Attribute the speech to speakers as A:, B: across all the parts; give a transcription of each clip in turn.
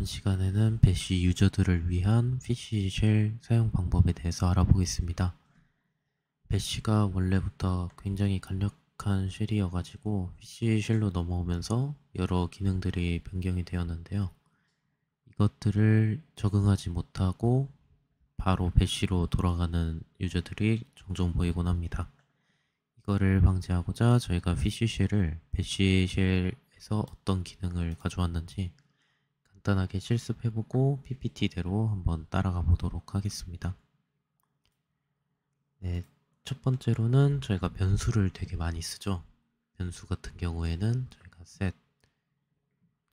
A: 이번 시간에는 bash user들을 위한 fish shell 사용 방법에 대해서 알아보겠습니다. bash가 원래부터 굉장히 간략한 shell이어가지고 fish shell로 넘어오면서 여러 기능들이 변경이 되었는데요. 이것들을 적응하지 못하고 바로 bash로 돌아가는 user들이 종종 보이곤 합니다. 이거를 방지하고자 저희가 fish shell을 bash shell에서 어떤 기능을 가져왔는지 간단하게 실습해보고 PPT대로 한번 따라가 보도록 하겠습니다. 네, 첫 번째로는 저희가 변수를 되게 많이 쓰죠. 변수 같은 경우에는 저희가 set,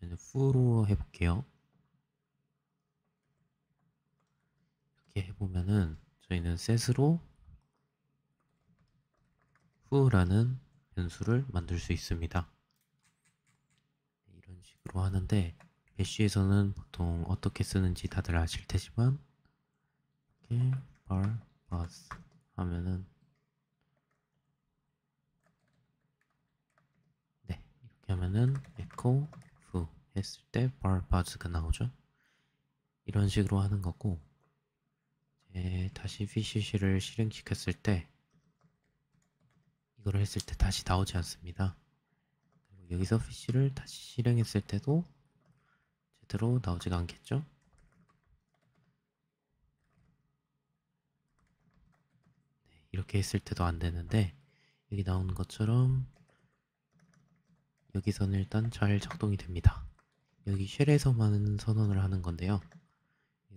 A: 저희는 fu로 해볼게요. 이렇게 해보면은 저희는 set으로 fu라는 변수를 만들 수 있습니다. 네, 이런 식으로 하는데 배쉬에서는 보통 어떻게 쓰는지 다들 아실 테지만 이렇게 bar bus 하면은 네 이렇게 하면은 echo foo 했을 때 bar buzz가 나오죠. 이런 식으로 하는 거고 이제 다시 PCC를 실행시켰을 때 이거를 했을 때 다시 나오지 않습니다. 그리고 여기서 PC를 다시 실행했을 때도 제대로 나오지가 않겠죠? 네, 이렇게 했을 때도 안 되는데 여기 나오는 것처럼 여기서는 일단 잘 작동이 됩니다. 여기 쉘에서만 선언을 하는 건데요.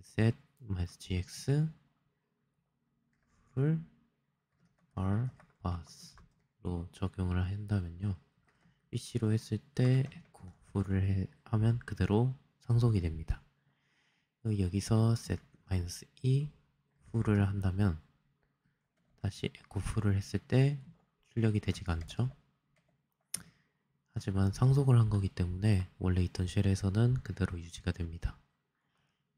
A: set -gx 를 r pass로 적용을 한다면요. PC로 했을 때 echo full을 하면 그대로 상속이 됩니다. 여기서 set -e full을 한다면 다시 echo full을 했을 때 출력이 되지가 않죠. 하지만 상속을 한 거기 때문에 원래 있던 쉘에서는 그대로 유지가 됩니다.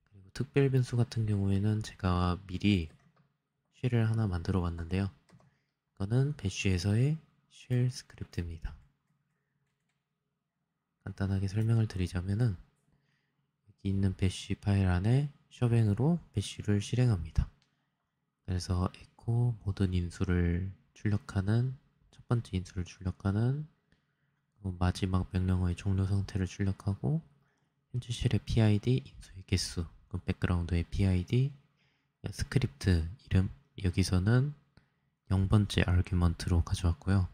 A: 그리고 특별 변수 같은 경우에는 제가 미리 쉘을 하나 만들어 봤는데요. 이거는 배쉬에서의 쉘 스크립트입니다. 간단하게 설명을 드리자면은 있는 배쉬 파일 안에 셔뱅으로 배쉬를 실행합니다. 그래서 echo 모든 인수를 출력하는 첫 번째 인수를 출력하는 마지막 명령어의 종료 상태를 출력하고 현재 shell의 PID 인수의 개수 그 background의 PID script 이름 여기서는 0번째 argument로 가져왔고요.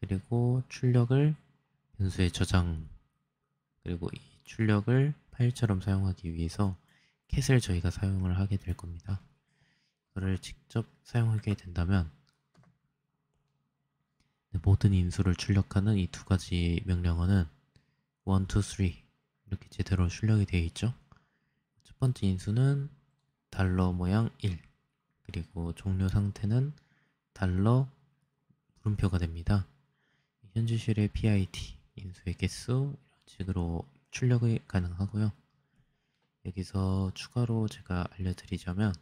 A: 그리고 출력을 변수에 저장 그리고 이 출력을 파일처럼 사용하기 위해서 cat을 저희가 사용을 하게 될 겁니다. 이거를 직접 사용하게 된다면 모든 인수를 출력하는 이 두 가지 명령어는 1, 2, 3 이렇게 제대로 출력이 되어 있죠. 첫 번째 인수는 달러 모양 1 그리고 종료 상태는 달러 물음표가 됩니다. 현재 쉘의 PID 인수의 개수 이런 식으로 출력이 가능하고요. 여기서 추가로 제가 알려드리자면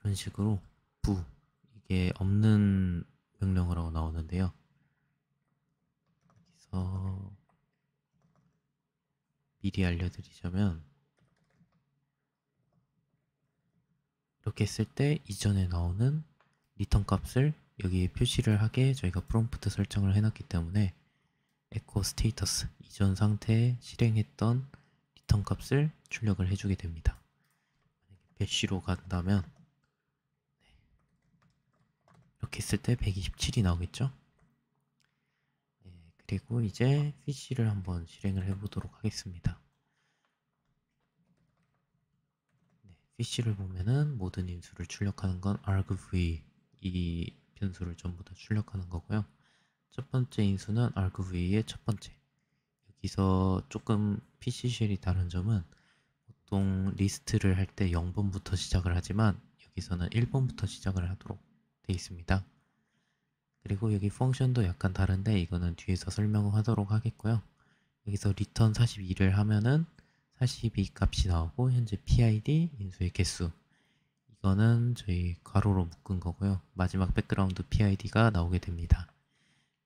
A: 이런 식으로 foo 이게 없는 명령어라고 나오는데요. 여기서 미리 알려드리자면 이렇게 했을 때 이전에 나오는 return 값을 여기에 표시를 하게 저희가 프롬프트 설정을 해놨기 때문에 echo status 이전 상태에 실행했던 return 값을 출력을 해주게 됩니다. bash로 간다면 이렇게 했을 때 127이 나오겠죠? 네, 그리고 이제 fish를 한번 실행을 해보도록 하겠습니다. 네, fish를 보면은 모든 인수를 출력하는 건 argv 이 변수를 전부 다 출력하는 거고요. 첫 번째 인수는 argv의 첫 번째. 여기서 조금 PC 쉘이 다른 점은 보통 리스트를 할 때 0번부터 시작을 하지만 여기서는 1번부터 시작을 하도록 되어 있습니다. 그리고 여기 function도 약간 다른데 이거는 뒤에서 설명하도록 하겠고요. 여기서 return 42를 하면은 42 값이 나오고 현재 PID 인수의 개수 이거는 저희 괄호로 묶은 거고요. 마지막 background PID가 나오게 됩니다.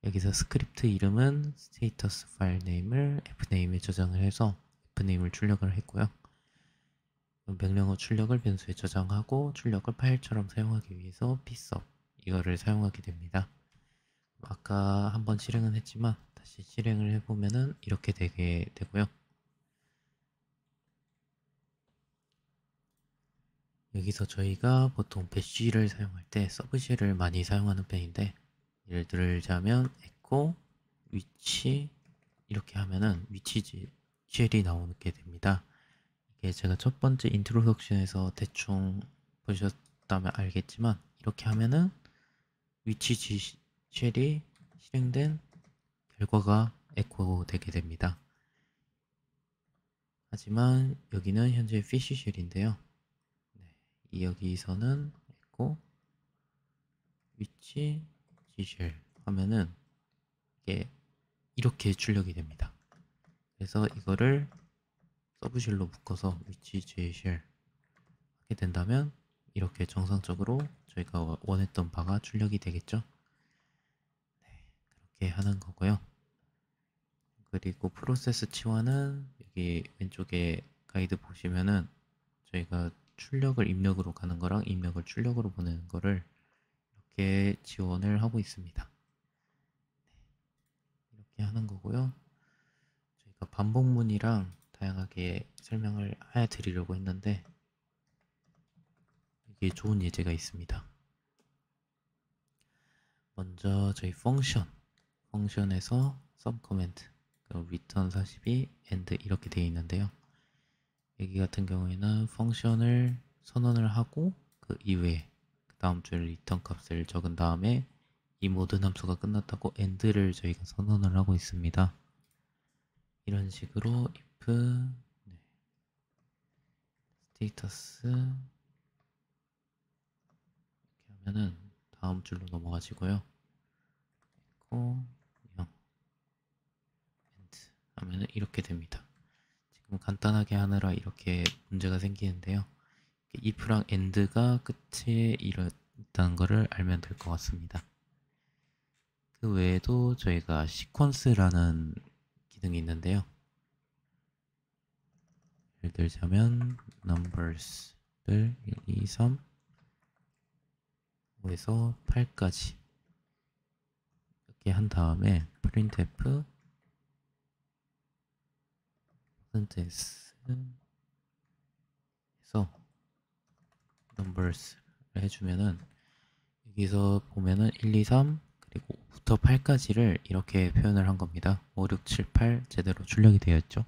A: 여기서 스크립트 이름은 status filename을 fname에 저장을 해서 fname을 출력을 했고요. 명령어 출력을 변수에 저장하고 출력을 파일처럼 사용하기 위해서 psub 이거를 사용하게 됩니다. 아까 한번 실행은 했지만 다시 실행을 해보면은 이렇게 되게 되고요. 여기서 저희가 보통 bash를 사용할 때 subshell을 많이 사용하는 편인데 예를 들자면 echo which 이렇게 하면은 which shell이 나오게 됩니다. 이게 제가 첫 번째 introduction에서 대충 보셨다면 알겠지만 이렇게 하면은 which shell이 실행된 결과가 에코 되게 됩니다. 하지만 여기는 현재 fish shell인데요. 네, 여기서는 에코 위치 지쉘 하면은 이게 이렇게 출력이 됩니다. 그래서 이거를 서브쉘로 묶어서 위치 제쉘 하게 된다면 이렇게 정상적으로 저희가 원했던 바가 출력이 되겠죠. 네, 그렇게 하는 거고요. 그리고 프로세스 치환은 여기 왼쪽에 가이드 보시면은 저희가 출력을 입력으로 가는 거랑 입력을 출력으로 보내는 거를 이렇게 지원을 하고 있습니다. 네, 이렇게 하는 거고요. 저희가 반복문이랑 다양하게 설명을 해 드리려고 했는데 이게 좋은 예제가 있습니다. 먼저 저희 펑션 펑션에서 sum comment 그 return 42 end 이렇게 되어 있는데요. 여기 같은 경우에는 function을 선언을 하고 그 이외에 그 다음 줄 return 값을 적은 다음에 이 모든 함수가 끝났다고 end를 저희가 선언을 하고 있습니다. 이런 식으로 if 네. status 이렇게 하면은 다음 줄로 넘어가지고요. 명 end 하면은 이렇게 됩니다. 간단하게 하느라 이렇게 문제가 생기는데요. if랑 end가 끝에 이렇다는 것을 알면 될 것 같습니다. 그 외에도 저희가 시퀀스라는 기능이 있는데요. 예를 들자면 numbers를 1, 2, 3 5에서 8까지 이렇게 한 다음에 printf %s 해서 numbers를 해주면은 여기서 보면은 1, 2, 3 그리고 5부터 8까지를 이렇게 표현을 한 겁니다. 5, 6, 7, 8 제대로 출력이 되어 있죠.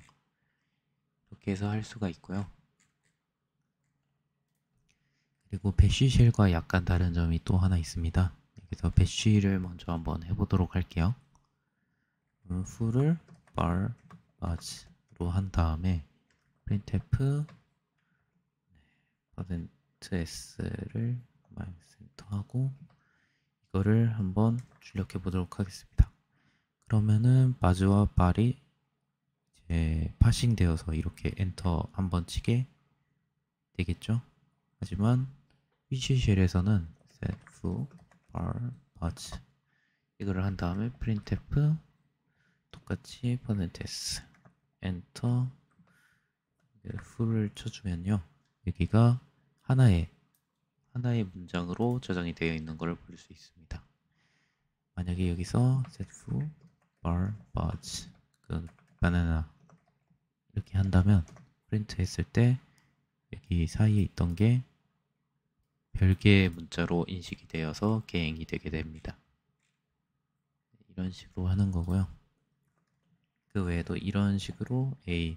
A: 이렇게 해서 할 수가 있고요. 그리고 배쉬쉘과 약간 다른 점이 또 하나 있습니다. 여기서 배쉬를 먼저 한번 해보도록 할게요. full을 bar bars로 한 다음에 printf %s를 마이너스 엔터하고 이거를 한번 출력해 보도록 하겠습니다. 그러면은 바즈와 발이 이제 파싱 되어서 이렇게 엔터 한 번 치게 되겠죠. 하지만 위시쉘에서는 set bar buzz 이거를 한 다음에 printf 똑같이 %s 엔터 full을 쳐주면요. 여기가 하나의 하나의 문장으로 저장이 되어 있는 것을 볼 수 있습니다. 만약에 여기서 set foo bar buzz 그 바나나 이렇게 한다면 프린트 했을 때 여기 사이에 있던 게 별개의 문자로 인식이 되어서 개행이 되게 됩니다. 이런 식으로 하는 거고요. 그 외에도 이런 식으로 A,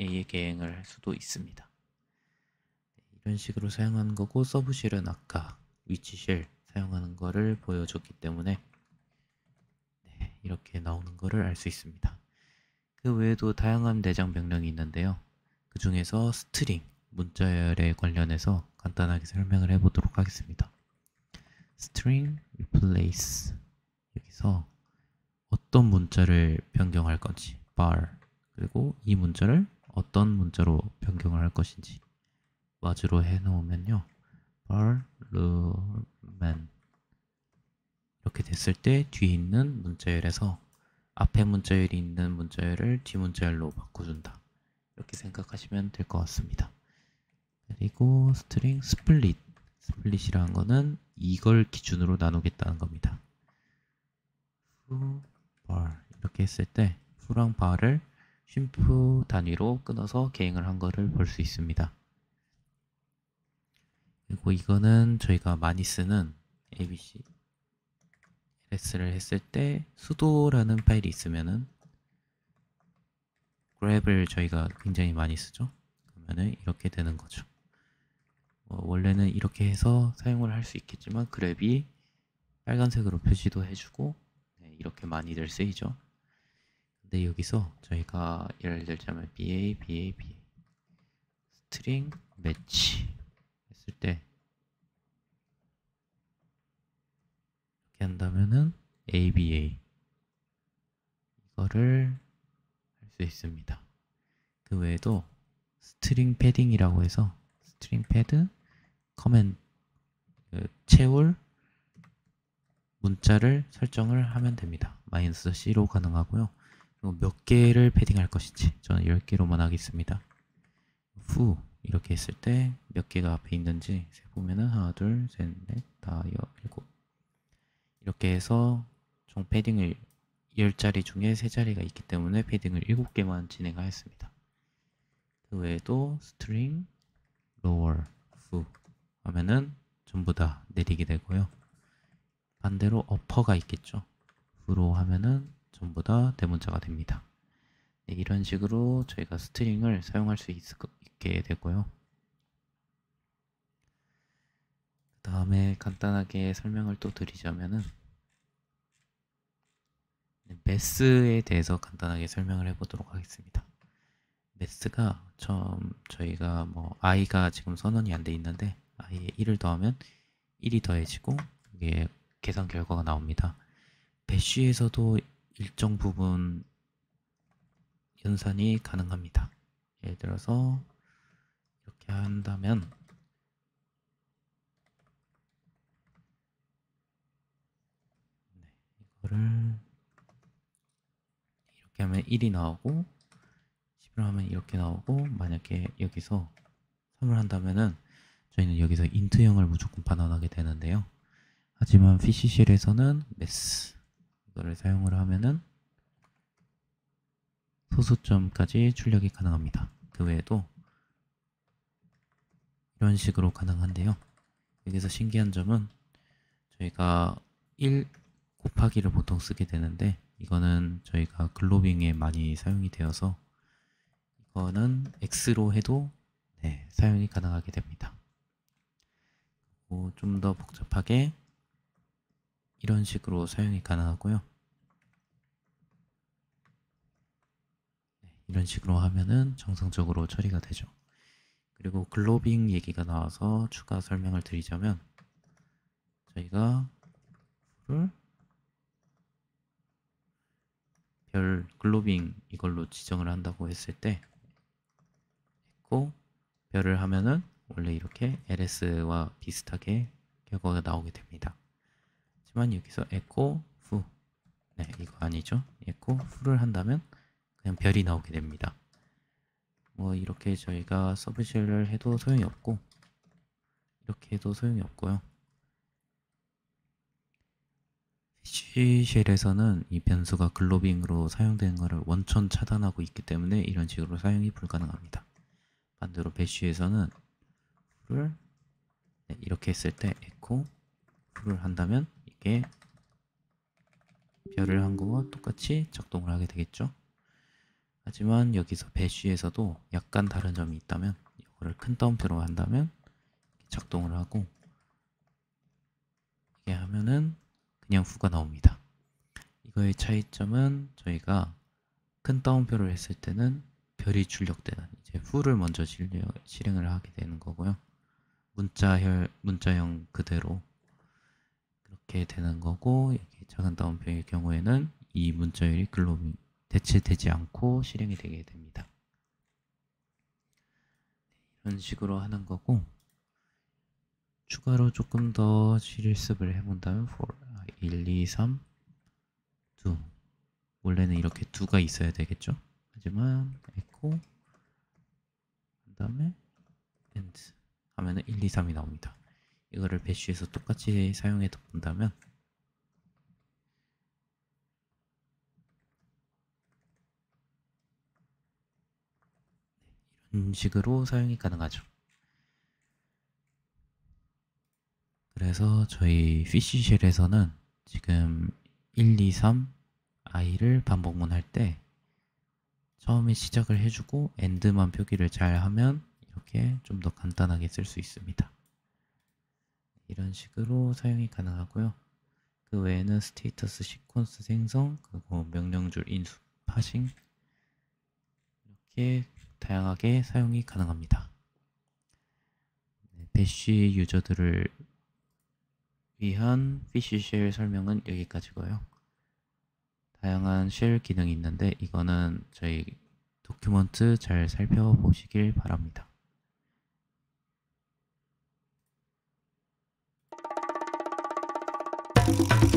A: A의 개행을 할 수도 있습니다. 이런 식으로 사용하는 거고 서브쉘은 아까 위치쉘 사용하는 거를 보여줬기 때문에 네, 이렇게 나오는 거를 알 수 있습니다. 그 외에도 다양한 내장 명령이 있는데요. 그 중에서 string, 문자열에 관련해서 간단하게 설명을 해보도록 하겠습니다. string replace 여기서 어떤 문자를 변경할 건지 bar 그리고 이 문자를 어떤 문자로 변경을 할 것인지 was로 해놓으면요. barlumen 이렇게 됐을 때 뒤에 있는 문자열에서 앞에 문자열이 있는 문자열을 뒤 문자열로 바꿔준다. 이렇게 생각하시면 될 것 같습니다. 그리고 string split. split이라는 거는 이걸 기준으로 나누겠다는 겁니다. 후, bar 이렇게 했을 때 foo랑 bar을 쉼표 단위로 끊어서 개행을 한 거를 볼 수 있습니다. 그리고 이거는 저희가 많이 쓰는 abc ls를 했을 때 수도라는 파일이 있으면은 grab을 저희가 굉장히 많이 쓰죠. 그러면은 이렇게 되는 거죠. 어, 원래는 이렇게 해서 사용을 할 수 있겠지만 그랩이 빨간색으로 표시도 해주고 네, 이렇게 많이들 쓰이죠. 근데 여기서 저희가 예를 들자면 ba, ba, ba string match 했을 때 이렇게 한다면은 aba 이거를 할 수 있습니다. 그 외에도 string padding이라고 해서 string pad command 그 채울 문자를 설정을 하면 됩니다. 마이너스 c로 가능하고요. 그리고 몇 개를 패딩할 것인지 저는 10개로만 하겠습니다. 후 이렇게 했을 때 몇 개가 앞에 있는지 세보면은 하나 둘 셋 넷 다섯 일곱 이렇게 해서 총 패딩을 10자리 중에 3자리가 있기 때문에 패딩을 7개만 진행하였습니다. 그 외에도 string lower 후 하면은 전부 다 내리게 되고요. 반대로 upper가 있겠죠. upper로 하면은 전부 다 대문자가 됩니다. 네, 이런 식으로 저희가 string을 사용할 수 있, 있게 되고요. 그 다음에 간단하게 설명을 또 드리자면은 매스에 대해서 간단하게 설명을 해보도록 하겠습니다. math가 처음 저희가 뭐 i가 지금 선언이 안 돼 있는데 i에 1을 더하면 1이 더해지고 이게 계산 결과가 나옵니다. 배쉬에서도 일정 부분 연산이 가능합니다. 예를 들어서 이렇게 한다면 네, 이거를 이렇게 하면 1이 나오고 10을 하면 이렇게 나오고 만약에 여기서 3을 한다면은 저희는 여기서 인트형을 무조건 반환하게 되는데요. 하지만 PCCL에서는 매스 이거를 사용을 하면은 소수점까지 출력이 가능합니다. 그 외에도 이런 식으로 가능한데요. 여기서 신기한 점은 저희가 1 곱하기를 보통 쓰게 되는데 이거는 저희가 글로빙에 많이 사용이 되어서 이거는 X로 해도 네, 사용이 가능하게 됩니다. 좀 더 복잡하게 이런 식으로 사용이 가능하고요. 네, 이런 식으로 하면은 정상적으로 처리가 되죠. 그리고 글로빙 얘기가 나와서 추가 설명을 드리자면 저희가 별 글로빙 이걸로 지정을 한다고 했을 때 했고 별을 하면은 원래 이렇게 LS와 비슷하게 결과가 나오게 됩니다. 하지만 여기서 에코 후 네, 이거 아니죠? 에코 후를 한다면 그냥 별이 나오게 됩니다. 뭐 이렇게 저희가 서브쉘을 해도 소용이 없고 이렇게 해도 소용이 없고요. C쉘에서는 이 변수가 글로빙으로 사용되는 것을 원천 차단하고 있기 때문에 이런 식으로 사용이 불가능합니다. 반대로 배쉬에서는 를 네, 이렇게 했을 때 에코 풀을 한다면 이게 별을 한 거와 똑같이 작동을 하게 되겠죠. 하지만 여기서 배쉬에서도 약간 다른 점이 있다면 이거를 큰 따옴표로 한다면 작동을 하고 이게 하면은 그냥 후가 나옵니다. 이거의 차이점은 저희가 큰 따옴표를 했을 때는 별이 출력되는 이제 후를 먼저 실행을 하게 되는 거고요. 문자형 문자형 그대로 그렇게 되는 거고 여기 작은 따옴표의 경우에는 이 문자열이 글로빙 대체되지 않고 실행이 되게 됩니다. 이런 식으로 하는 거고 추가로 조금 더 실습을 해본다면 for 자, 1, 2, 3, 2. 원래는 이렇게 2가 있어야 되겠죠? 하지만 에코 그 다음에 end 하면은 1, 2, 3이 나옵니다. 이거를 배쉬에서 똑같이 사용해서 본다면 이런 식으로 사용이 가능하죠. 그래서 저희 피쉬쉘에서는 지금 1, 2, 3 i를 반복문 할 때 처음에 시작을 해주고 end만 표기를 잘 하면 이렇게 좀 더 간단하게 쓸 수 있습니다. 이런 식으로 사용이 가능하고요. 그 외에는 스테이터스 시퀀스 생성, 그리고 명령줄 인수, parsing 이렇게 다양하게 사용이 가능합니다. 네, bash user들을 위한 fish shell 설명은 여기까지고요. 다양한 shell 기능이 있는데 이거는 저희 document 잘 살펴보시길 바랍니다. you